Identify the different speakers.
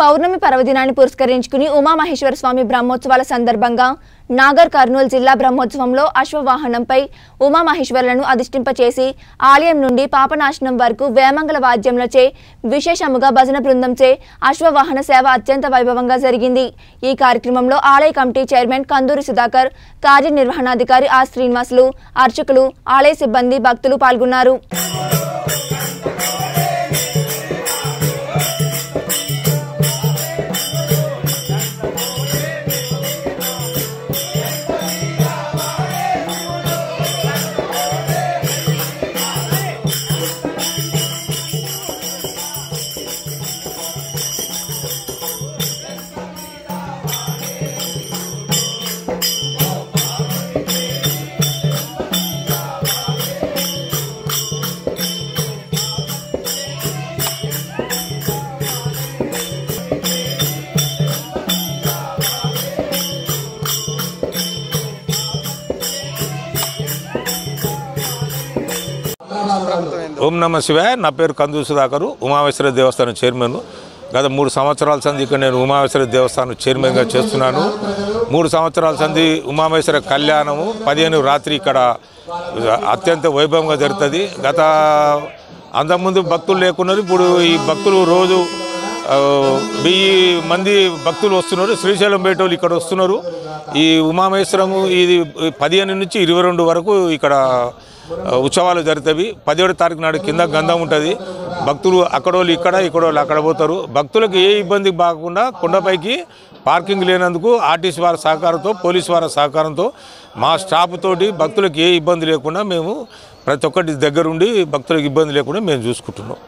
Speaker 1: పౌర్ణమి పర్వదినాన్ని పురస్కరించుకుని ఉమామహేశ్వర స్వామి బ్రహ్మోత్సవాల సందర్భంగా నాగర్ కర్నూలు జిల్లా బ్రహ్మోత్సవంలో అశ్వవాహనంపై ఉమామహేశ్వరులను అధిష్టింపచేసి ఆలయం నుండి పాపనాశనం వరకు వేమంగళ వాద్యంలచే విశేషముగా భజన బృందంచే అశ్వవాహన సేవ అత్యంత వైభవంగా జరిగింది. ఈ కార్యక్రమంలో ఆలయ కమిటీ చైర్మన్ కందూరి సుధాకర్ కార్యనిర్వహణాధికారి ఆర్ శ్రీనివాసులు అర్చకులు ఆలయ సిబ్బంది భక్తులు పాల్గొన్నారు.
Speaker 2: ఓం నమ శివాయ. నా పేరు కందు సుధాకరు. ఉమామేశ్వర దేవస్థానం చైర్మన్. గత మూడు సంవత్సరాల సంది ఇక్కడ నేను ఉమామేశ్వర దేవస్థానం చైర్మన్గా చేస్తున్నాను. మూడు సంవత్సరాల సంది ఉమామేశ్వర కళ్యాణము పదిహేను రాత్రి ఇక్కడ అత్యంత వైభవంగా జరుగుతుంది. గత అంతకుముందు భక్తులు లేకున్నారు. ఇప్పుడు ఈ భక్తులు రోజు వెయ్యి మంది భక్తులు వస్తున్నారు. శ్రీశైలం పేటోళ్ళు ఇక్కడ వస్తున్నారు. ఈ ఉమామేశ్వరము ఇది పదిహేను నుంచి ఇరవై రెండు వరకు ఇక్కడ ఉత్సవాలు జరుగుతాయి. పదిహేడు తారీఖు నాడు కింద గంధం ఉంటుంది. భక్తులు అక్కడోళ్ళు ఇక్కడ ఇక్కడోళ్ళు అక్కడ పోతారు. భక్తులకు ఏ ఇబ్బంది కాకుండా కొండపైకి పార్కింగ్ లేనందుకు ఆర్టీసీ వారి సహకారంతో పోలీసు వారి సహకారంతో మా స్టాఫ్ తోటి భక్తులకు ఏ ఇబ్బంది లేకుండా మేము ప్రతి ఒక్కటి దగ్గరుండి భక్తులకు ఇబ్బంది లేకుండా మేము చూసుకుంటున్నాం.